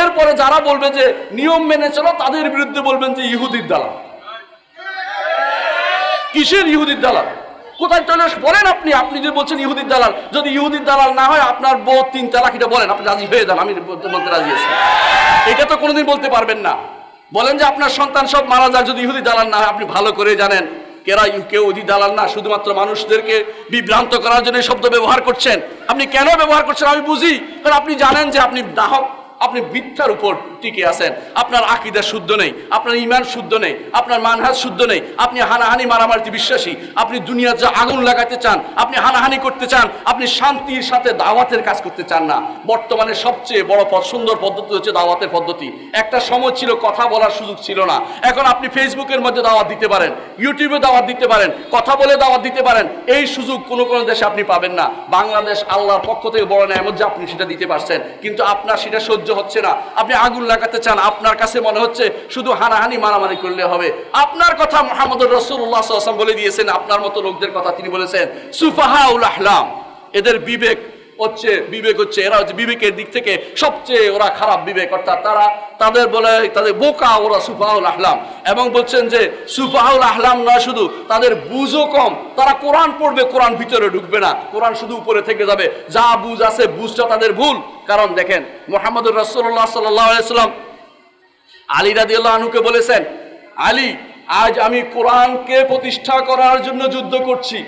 এরপরে যারা বলবে যে নিয়ম মেনে চলো, তাদের বিরুদ্ধে বলবেন যে ইহুদির দালাল। কিসের ইহুদির দালাল? কোথায় চলে বলেন আপনি আপনি যে বলছেন ইহুদির দালাল, যদি ইহুদির দালাল না হয়, আপনার বউ তিন তালাক এটা বলেন, আপনি রাজি হয়ে যান, আমি বলতে রাজি আছি। এটা তো কোনোদিন বলতে পারবেন না। বলেন যে আপনার সন্তান সব মারা যাক, যদি ইহুদি দালাল না হয়, আপনি ভালো করে জানেন। কেরা কেউ ইহুদি দালাল না, শুধুমাত্র মানুষদেরকে বিভ্রান্ত করার জন্য শব্দ ব্যবহার করছেন। আপনি কেন ব্যবহার করছেন? আমি বুঝি, কারণ আপনি জানেন যে আপনি দাহক। আপনি মিথ্যার উপর টিকে আছেন। আপনার আকিদা শুদ্ধ নেই, আপনার ইমান শুদ্ধ নেই, আপনার মানহাজ শুদ্ধ নেই, আপনি হানাহানি মারামারিতে বিশ্বাসী, আপনি দুনিয়ার যা আগুন লাগাতে চান, আপনি হানাহানি করতে চান, আপনি শান্তির সাথে দাওয়াতের কাজ করতে চান না। বর্তমানে সবচেয়ে বড় পথ সুন্দর পদ্ধতি হচ্ছে দাওয়াতের পদ্ধতি। একটা সময় ছিল কথা বলার সুযোগ ছিল না। এখন আপনি ফেসবুকের মধ্যে দাওয়াত দিতে পারেন, ইউটিউবে দাওয়াত দিতে পারেন, কথা বলে দাওয়াত দিতে পারেন, এই সুযোগ কোনো কোনো দেশে আপনি পাবেন না। বাংলাদেশ আল্লাহর পক্ষ থেকে বড় নেয়ামত যে আপনি সেটা দিতে পারছেন। কিন্তু আপনার সেটা সহ্য হচ্ছে না। আপনি আগুন লাগাতে চান, আপনার কাছে মনে হচ্ছে শুধু হানাহানি, মারামারি করলে হবে। আপনার কথা মোহাম্মদ রসুল্লাহ আসলাম বলে দিয়েছেন, আপনার মতো লোকদের কথা তিনি বলেছেন, সুফাহাউল আহলাম, এদের বিবেক হচ্ছে বিবেক হচ্ছে, এরা হচ্ছে বিবেকের দিক থেকে সবচেয়ে ওরা খারাপ বিবেক। অর্থাৎ তারা তাদের বলে, তাদের বোকা, ওরা সুফাহুল আহলাম। এবং বলছেন যে সুফাহুল আহলাম নয় শুধু তাদের বুঝও কম, তারা কোরআন পড়বে, কোরআন ভিতরে ঢুকবে না। কোরআন শুধু উপরে থেকে যাবে। যা বুঝ আছে, বুঝটা তাদের ভুল। কারণ দেখেন, মোহাম্মদুর রসুল্লাহ সাল্লাম আলী রাদি আনুকে বলেছেন, আলী, আজ আমি কোরআনকে প্রতিষ্ঠা করার জন্য যুদ্ধ করছি।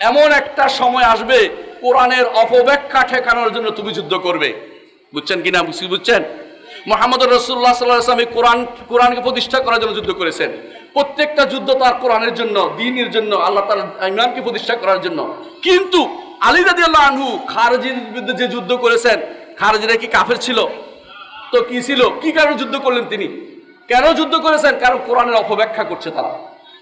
এমন একটা সময় আসবে কোরআনের অপব্যাখ্যা ঠেকানোর জন্য তুমি যুদ্ধ করবে। বুঝছেন কিনা বুঝি বুঝছেন? মোহাম্মদ রসুল্লাহ সাল্লাহ কোরআন, কোরআনকে প্রতিষ্ঠা করার জন্য যুদ্ধ করেছেন। প্রত্যেকটা যুদ্ধ তার কোরআনের জন্য, দিনের জন্য, আল্লাহ তার ইমানকে প্রতিষ্ঠা করার জন্য। কিন্তু আলী রাদি আল্লাহ আনহু খারজির বিরুদ্ধে যে যুদ্ধ করেছেন, খারজিরা কি কাফের ছিল? তো কি ছিল? কি কারণে যুদ্ধ করলেন তিনি? কেন যুদ্ধ করেছেন? কারণ কোরআনের অপব্যাখ্যা করছে তারা।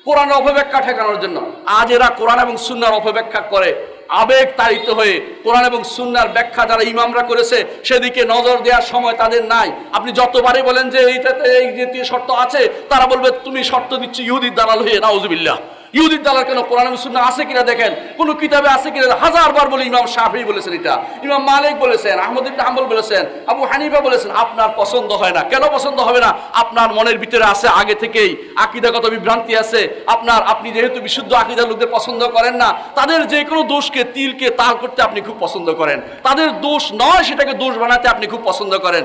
কোরআনের অপব্যাখ্যা ঠেকানোর জন্য। আজ এরা কোরআন এবং সুন্নার অপব্যাখ্যা করে। আবেগ তাড়িত হয়ে কোরআন এবং সুন্নার ব্যাখ্যা যারা ইমামরা করেছে, সেদিকে নজর দেওয়ার সময় তাদের নাই। আপনি যতবারই বলেন যে এইটাতে এই জাতীয় শর্ত আছে, তারা বলবে, তুমি শর্ত দিচ্ছি, ইহুদির দালাল হয়ে, নাউজুবিল্লাহ। ইহুদির দালাল কেন কোরআন এবং সুন্নাহ আছে কিনা দেখেন? কোন কিতাবে আছে কিনা? হাজার বার বলে ইমাম শাফি বলেছেন এটা। ইমাম মালিক বলেছেন, আহমদ ইবনে হাম্বল বলেছেন, আবু হানিফা বলেছেন, আপনার পছন্দ হয় না। কেন পছন্দ হবে না? আপনার মনের ভিতরে আছে, আগে থেকেই আকিদাগত বিভ্রান্তি আছে। আপনার, আপনি যেহেতু বিশুদ্ধ আকিদার লোকদের পছন্দ করেন না, তাদের যে কোনো দোষকে, তিলকে তাল করতে আপনি খুব পছন্দ করেন। তাদের দোষ নয়, সেটাকে দোষ বানাতে আপনি খুব পছন্দ করেন।